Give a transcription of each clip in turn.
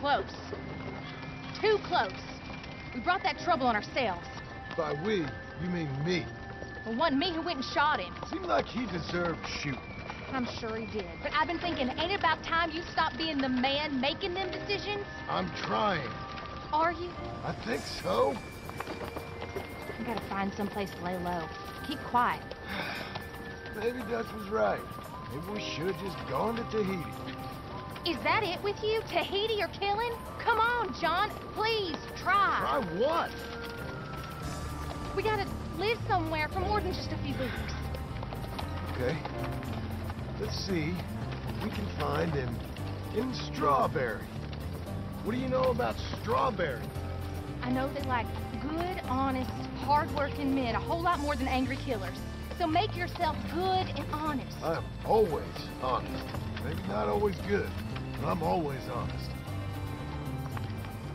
close. Too close. We brought that trouble on ourselves. By we, you mean me. It wasn't me who went and shot him. Seemed like he deserved shooting. I'm sure he did. But I've been thinking, ain't it about time you stop being the man making them decisions? I'm trying. Are you? I think so. We gotta find someplace to lay low. Keep quiet. Maybe Dutch was right. Maybe we should have just gone to Tahiti. Is that it with you? Tahiti or killing? Come on, John. Please, try. Try what? We gotta live somewhere for more than just a few weeks. Okay. Let's see what we can find in in Strawberry. What do you know about Strawberry? I know they like good, honest, hard-working men a whole lot more than angry killers. So make yourself good and honest. I'm always honest. Maybe not always good, I'm always honest.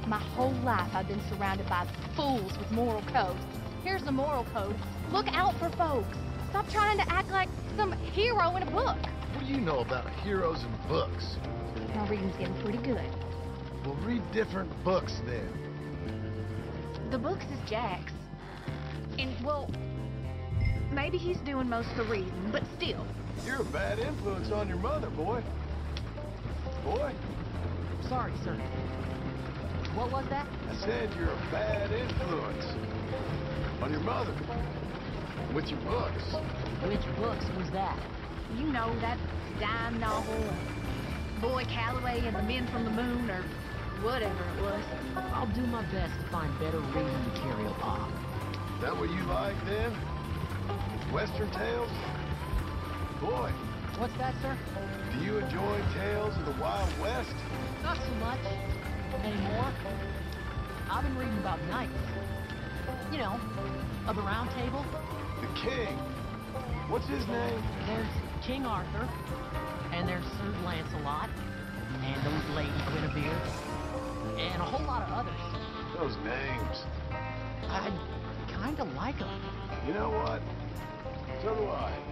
My whole life I've been surrounded by fools with moral codes. Here's the moral code. Look out for folks. Stop trying to act like some hero in a book. What do you know about heroes and books? My reading's getting pretty good. We'll read different books then. The books is Jack's. And, well, maybe he's doing most of the reading, but still. You're a bad influence on your mother, boy. Boy, Sorry, sir. What was that? I said you're a bad influence on your mother. With your books. Which books was that? You know that dime novel, Boy Calloway and the Men from the Moon, or whatever it was. I'll do my best to find better reading material, Pop. Is that what you like then? Western tales? Boy, What's that, sir? do you enjoy tales of the Wild West? Not so much. Anymore. I've been reading about knights. You know, of the round table. The king. What's his name? There's King Arthur, and there's Sir Lancelot, and those Lady Guinevere, and a whole lot of others. Those names. I kind of like them. You know what? So do. I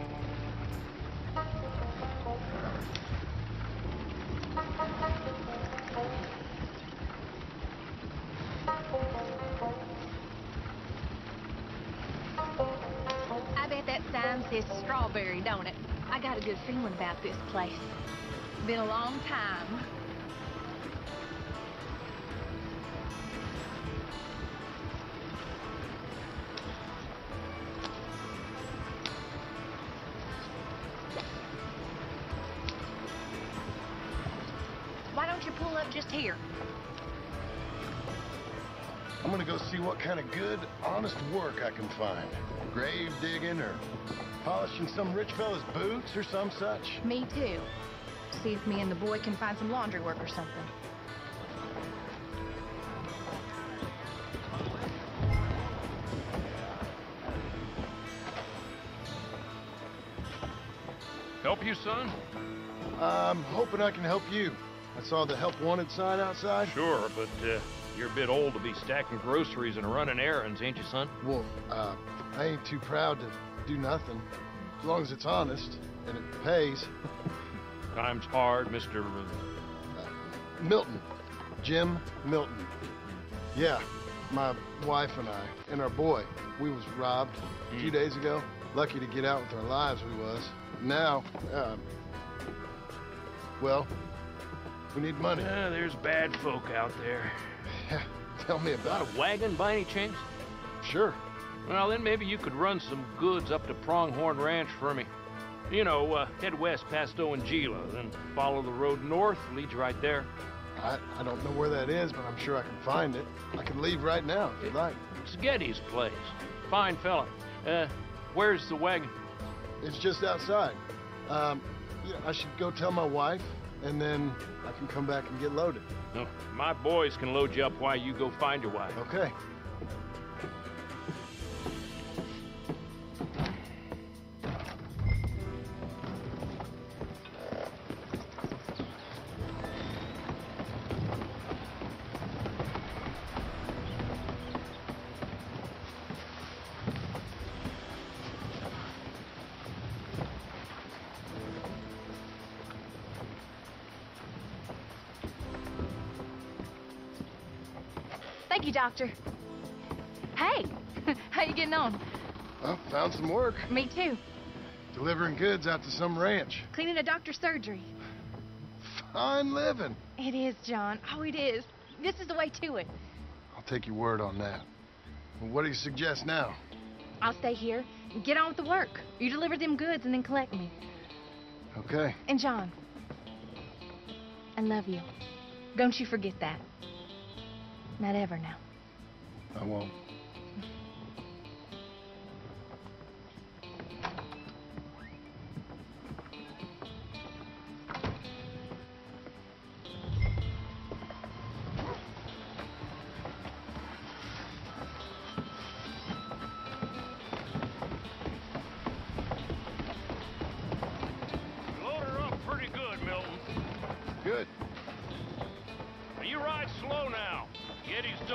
says strawberry, don't it? I got a good feeling about this place. Been a long time. Why don't you pull up just here? I'm gonna go see what kind of good, honest work I can find. Grave digging or polishing some rich fella's boots or some such. Me too. See if me and the boy can find some laundry work or something. Help you, son? I'm hoping I can help you. I saw the help wanted sign outside. Sure, but uh, you're a bit old to be stacking groceries and running errands, ain't you, son? Well, uh, I ain't too proud to do nothing. As long as it's honest and it pays. Time's hard, Mr. Milton. Jim Milton. Yeah, my wife and I and our boy. We was robbed a few days ago. Lucky to get out with our lives we was. Now, uh, well, we need money. Yeah, there's bad folk out there. Tell me about it. a wagon by any chance? Sure. Well, then maybe you could run some goods up to Pronghorn Ranch for me. You know, uh, head west past Owanjila, then follow the road north, leads you right there. I, I don't know where that is, but I'm sure I can find it. I can leave right now if you'd like. It's Geddes' place. Fine fella. Uh, where's the wagon? It's just outside. Um, yeah, I should go tell my wife, and then I can come back and get loaded. No, my boys can load you up while you go find your wife. Okay. Thank you, Doctor. Hey, how you getting on? Well, found some work. Me too. Delivering goods out to some ranch. Cleaning a doctor's surgery. Fine living. It is, John. Oh, it is. This is the way to it. I'll take your word on that. Well, what do you suggest now? I'll stay here and get on with the work. You deliver them goods and then collect me. Okay. And John, I love you. Don't you forget that. Not ever now. I won't.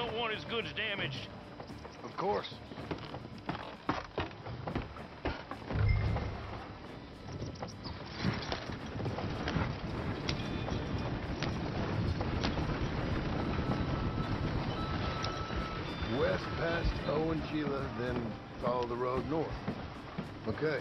Don't want his goods damaged. Of course. West past Owanjila, then follow the road north. Okay.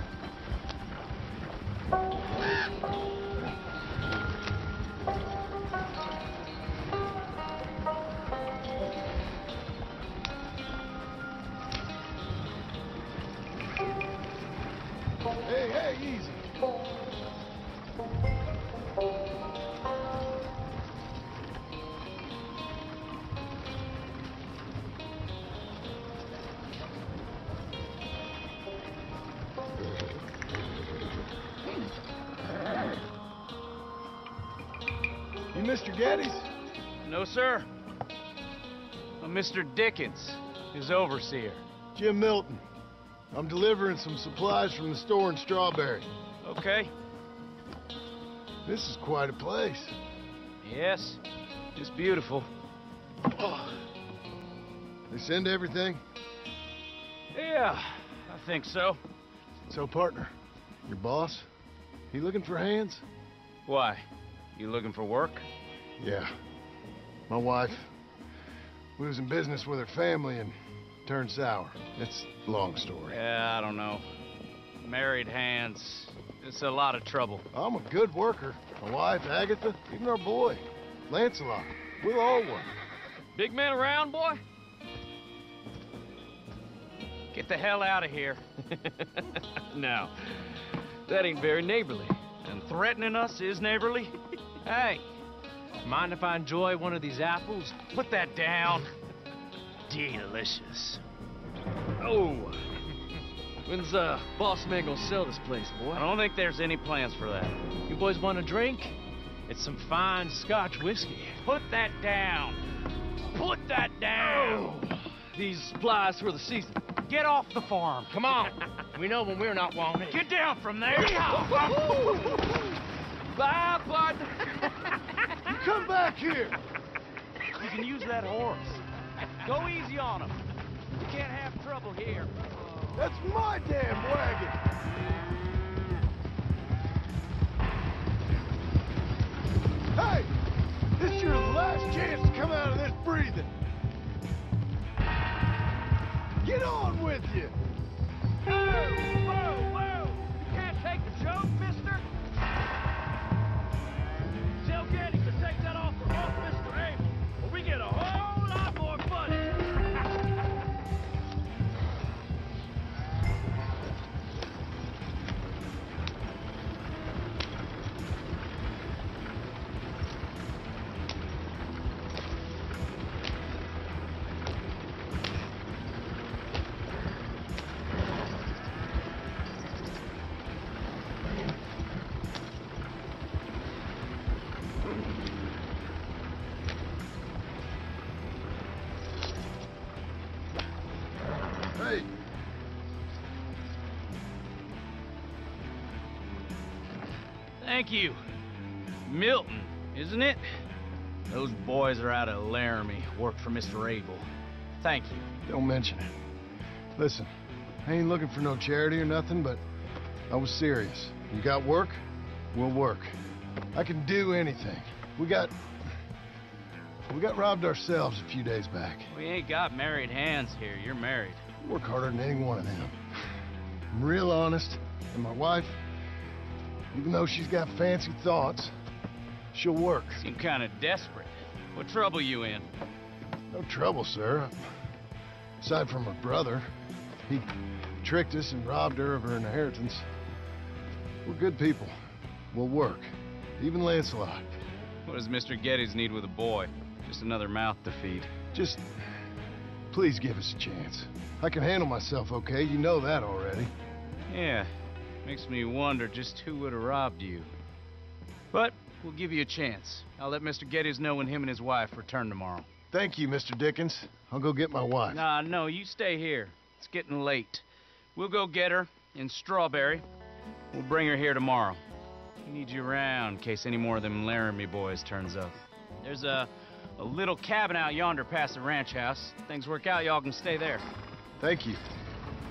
You Mr. Geddes? No, sir. I'm Mr. Dickens, his overseer. Jim Milton. I'm delivering some supplies from the store in Strawberry. Okay. This is quite a place. Yes, it's beautiful. They send everything? Yeah, I think so. So, partner, your boss, he looking for hands? Why? You looking for work? Yeah. My wife, we was in business with her family and turned sour. It's a long story. Yeah, I don't know. Married hands. It's a lot of trouble. I'm a good worker. My wife, Agatha, even our boy, Lancelot. We'll all work. Big man around, boy? Get the hell out of here. no, that ain't very neighborly. And threatening us is neighborly? Hey, mind if I enjoy one of these apples? Put that down. Delicious. Oh. When's uh boss man gonna sell this place, boy? I don't think there's any plans for that. You boys want a drink? It's some fine Scotch whiskey. Put that down. Put that down. These supplies for the season. Get off the farm. Come on. we know when we're not wanted. Get down from there. Bye, bud. Come back here! You can use that horse. Go easy on him. We can't have trouble here. That's my damn wagon! Hey! This is your last chance to come out of this breathing! Get on with you! Whoa, Thank you. Milton, isn't it? Those boys are out of Laramie, work for Mr. Abel. Thank you. Don't mention it. Listen, I ain't looking for no charity or nothing, but I was serious. You got work? We'll work. I can do anything. We got... We got robbed ourselves a few days back. We ain't got married hands here. You're married. Work harder than any one of them. I'm real honest, and my wife, even though she's got fancy thoughts, she'll work. Seem kind of desperate. What trouble you in? No trouble, sir. Aside from her brother, he tricked us and robbed her of her inheritance. We're good people. We'll work. Even Lancelot. What does Mr. Geddes need with a boy? Just another mouth to feed. Just please give us a chance. I can handle myself okay, you know that already. Yeah, makes me wonder just who would have robbed you. But we'll give you a chance. I'll let Mr. Geddes know when him and his wife return tomorrow. Thank you, Mr. Dickens. I'll go get my wife. Nah, no, you stay here. It's getting late. We'll go get her in Strawberry. We'll bring her here tomorrow. We need you around in case any more of them Laramie boys turns up. There's a, a little cabin out yonder past the ranch house. Things work out, y'all can stay there. Thank you.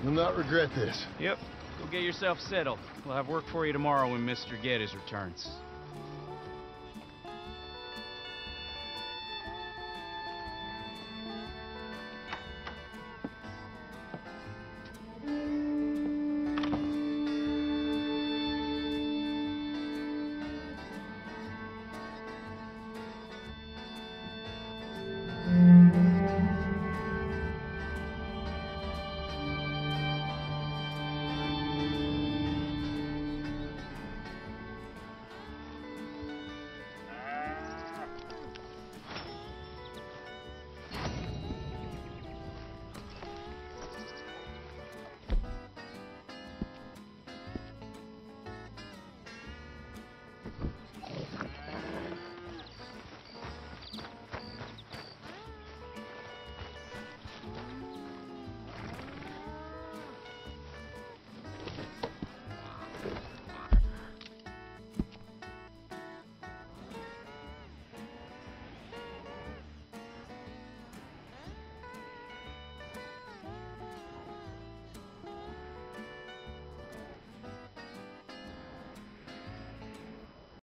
You'll not regret this. Yep. Go get yourself settled. We'll have work for you tomorrow when Mr. Geddes returns.